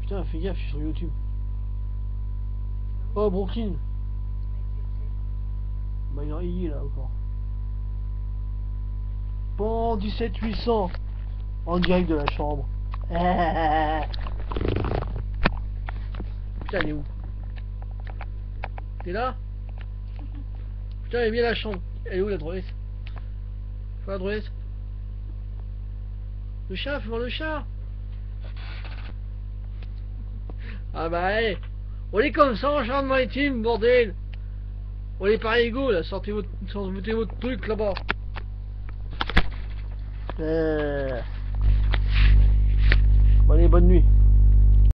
Putain, fais gaffe, je suis sur YouTube. Oh, Brooklyn. Bah, il y est là encore. Bon, 17 800 en direct de la chambre. Putain, elle est où? T'es là? Putain, elle est bien la chambre. Elle est où la droite Faut la droite Le chat, faut voir le chat Ah bah, hey. on est comme ça en chambre maritime, bordel On est pas égaux là, sortez votre, sortez votre truc là-bas. Euh... Allez, bonne nuit.